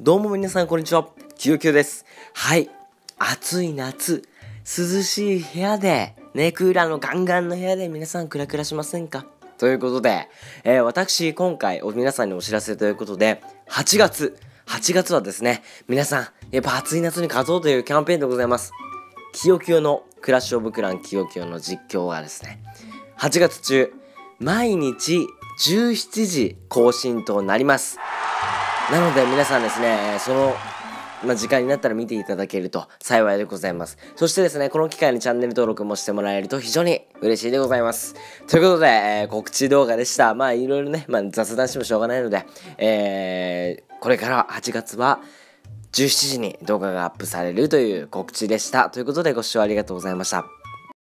どうも皆さんこんにちは。きよきよです。はい。暑い夏、涼しい部屋で、ね、クーラーのガンガンの部屋で皆さんクラクラしませんか？ということで、えー私今回お皆さんにお知らせということで、8月、8月はですね、皆さん、やっぱ暑い夏に勝とうというキャンペーンでございます。きよきよのクラッシュオブクランきよきよの実況はですね、8月中、毎日17時更新となります。なので皆さんですね、その、まあ、時間になったら見ていただけると幸いでございます。そしてですね、この機会にチャンネル登録もしてもらえると非常に嬉しいでございます。ということで、えー告知動画でした。まあいろいろね、まあ、雑談してもしょうがないので、えーこれから8月は17時に動画がアップされるという告知でした。ということでご視聴ありがとうございました。